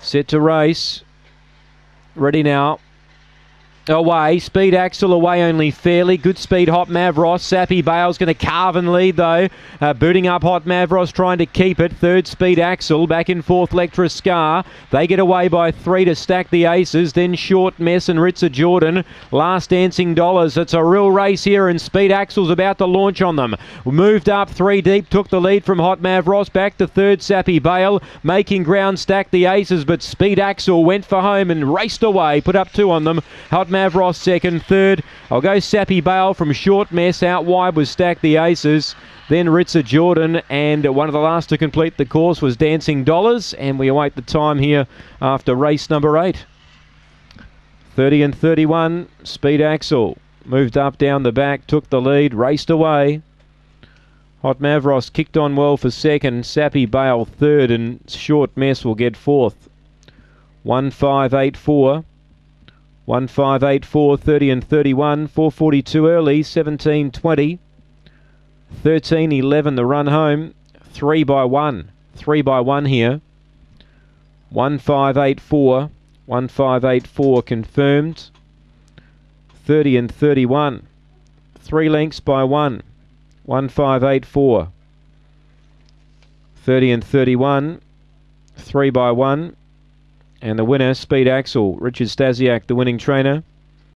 Set to race. Ready now. Away, speed Axel away only fairly. Good speed, Hot Mavros. Sappy Bale's going to carve and lead though. Uh, booting up Hot Mavros, trying to keep it. Third speed Axel. Back and forth Lectra Scar. They get away by three to stack the aces. Then Short Mess and Ritza Jordan. Last Dancing Dollars. It's a real race here, and Speed Axel's about to launch on them. Moved up three deep, took the lead from Hot Mavros. Back to third Sappy Bale. Making ground, stack the aces, but Speed Axel went for home and raced away. Put up two on them. Hot Mavros second, third. I'll go Sappy Bale from short mess. Out wide was Stack the Aces. Then Ritza Jordan, and one of the last to complete the course was Dancing Dollars. And we await the time here after race number eight. 30 and 31, Speed Axel moved up down the back, took the lead, raced away. Hot Mavros kicked on well for second, Sappy Bale third, and Short Mess will get fourth. 1584. 1584, 30 and 31, 442 early, 17 20, 13 11 the run home, 3 by 1, 3 by 1 here, 1584, 1584 confirmed, 30 and 31, 3 lengths by 1, 1584, 30 and 31, 3 by 1, and the winner, Speed Axel, Richard Stasiak, the winning trainer.